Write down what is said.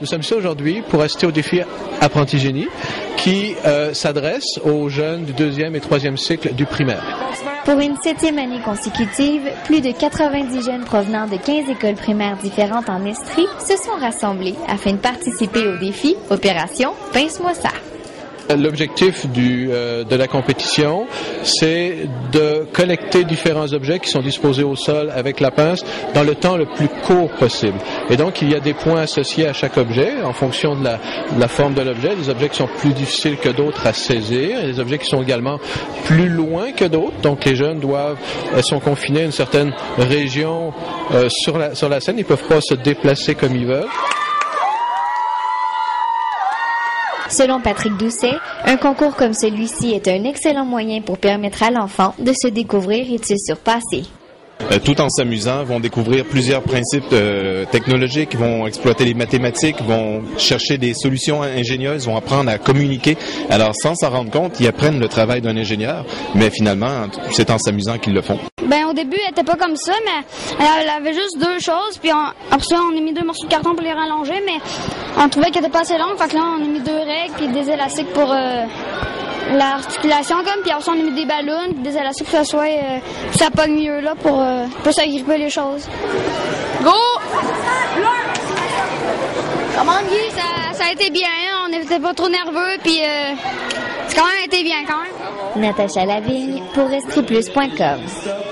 Nous sommes ici aujourd'hui pour assister au défi Apprenti Génie qui euh, s'adresse aux jeunes du deuxième et troisième cycle du primaire. Pour une septième année consécutive, plus de 90 jeunes provenant de 15 écoles primaires différentes en Estrie se sont rassemblés afin de participer au défi Opération Pince-moi ça. L'objectif euh, de la compétition, c'est de collecter différents objets qui sont disposés au sol avec la pince dans le temps le plus court possible. Et donc, il y a des points associés à chaque objet en fonction de la, de la forme de l'objet. Des objets qui sont plus difficiles que d'autres à saisir, et des objets qui sont également plus loin que d'autres. Donc, les jeunes doivent elles sont confinés à une certaine région euh, sur, la, sur la scène. Ils peuvent pas se déplacer comme ils veulent. Selon Patrick Doucet, un concours comme celui-ci est un excellent moyen pour permettre à l'enfant de se découvrir et de se surpasser. Euh, tout en s'amusant, vont découvrir plusieurs principes euh, technologiques, vont exploiter les mathématiques, vont chercher des solutions ingénieuses, vont apprendre à communiquer. Alors, sans s'en rendre compte, ils apprennent le travail d'un ingénieur, mais finalement, c'est en s'amusant qu'ils le font. Ben au début, elle était pas comme ça, mais elle avait juste deux choses, puis on, après ça, on a mis deux morceaux de carton pour les rallonger, mais on trouvait qu'elle était pas assez longue, fait que là, on a mis deux règles puis des élastiques pour euh, l'articulation comme puis après on a mis des ballons des élastiques que ça soit euh, ça pogne mieux là pour euh, pour s'agripper les choses. Go! Comment Guy. Ça, ça a été bien hein? on n'était pas trop nerveux puis euh, c'est quand même été bien quand même. Natacha Lavigne pour estriplus.com